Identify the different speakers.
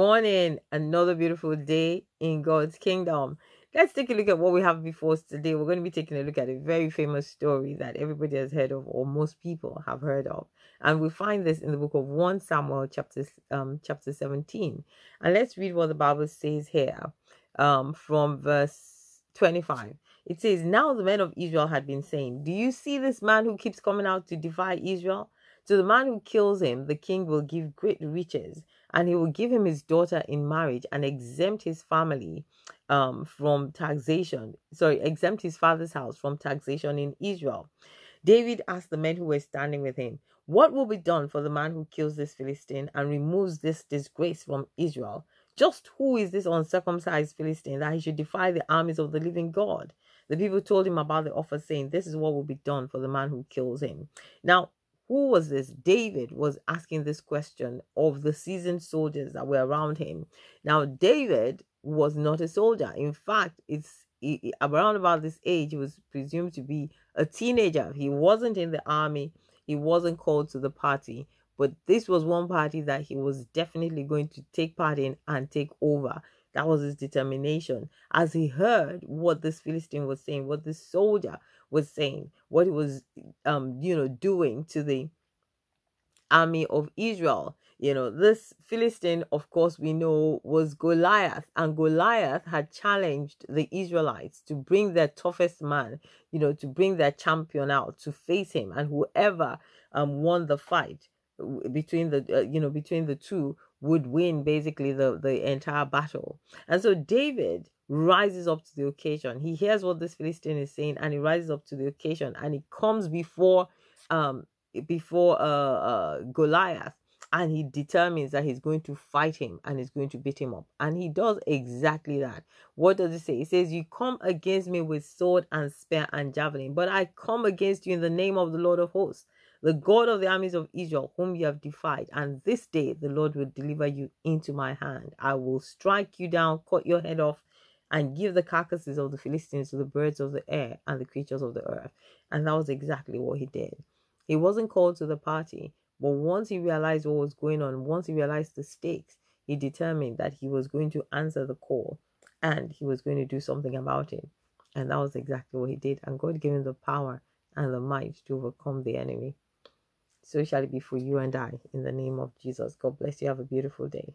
Speaker 1: Morning, another beautiful day in God's kingdom. Let's take a look at what we have before us today. We're going to be taking a look at a very famous story that everybody has heard of, or most people have heard of, and we find this in the book of One Samuel, chapter um, chapter seventeen. And let's read what the Bible says here, um, from verse twenty-five. It says, "Now the men of Israel had been saying, Do you see this man who keeps coming out to defy Israel?" To the man who kills him, the king will give great riches, and he will give him his daughter in marriage and exempt his family um, from taxation. Sorry, exempt his father's house from taxation in Israel. David asked the men who were standing with him, What will be done for the man who kills this Philistine and removes this disgrace from Israel? Just who is this uncircumcised Philistine that he should defy the armies of the living God? The people told him about the offer, saying, This is what will be done for the man who kills him. Now, who was this? David was asking this question of the seasoned soldiers that were around him. Now, David was not a soldier. In fact, it's around about this age, he was presumed to be a teenager. He wasn't in the army, he wasn't called to the party, but this was one party that he was definitely going to take part in and take over. That was his determination. As he heard what this Philistine was saying, what this soldier was saying, what he was, um, you know, doing to the army of Israel. You know, this Philistine, of course, we know was Goliath, and Goliath had challenged the Israelites to bring their toughest man, you know, to bring their champion out to face him, and whoever um won the fight between the uh, you know between the two would win basically the the entire battle. And so David rises up to the occasion. He hears what this Philistine is saying and he rises up to the occasion and he comes before um before uh, uh Goliath and he determines that he's going to fight him and he's going to beat him up. And he does exactly that. What does it say? It says, You come against me with sword and spear and javelin, but I come against you in the name of the Lord of hosts, the God of the armies of Israel, whom you have defied. And this day the Lord will deliver you into my hand. I will strike you down, cut your head off, and give the carcasses of the Philistines to the birds of the air and the creatures of the earth. And that was exactly what he did. He wasn't called to the party, but once he realized what was going on, once he realized the stakes, he determined that he was going to answer the call and he was going to do something about it. And that was exactly what he did. And God gave him the power and the might to overcome the enemy. So shall it be for you and I in the name of Jesus. God bless you. Have a beautiful day.